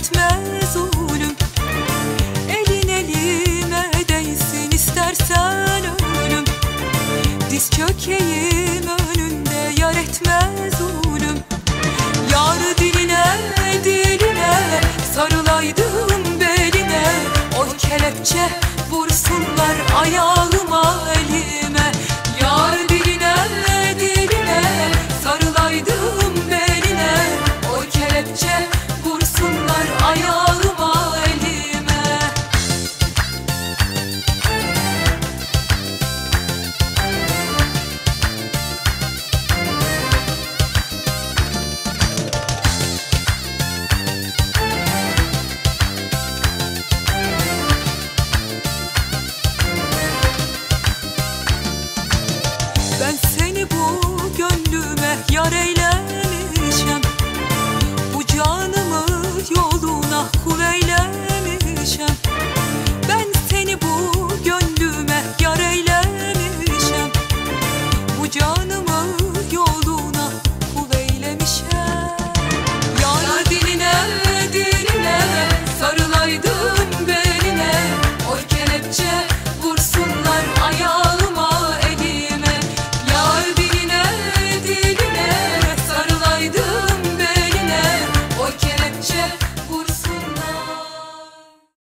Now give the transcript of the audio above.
etmez zulüm. Elin elime değsin istersen ölüm. Diz çökeyim önünde yar etmez zulüm. Yar diline diline sarılaydım beline. Oy kelepçe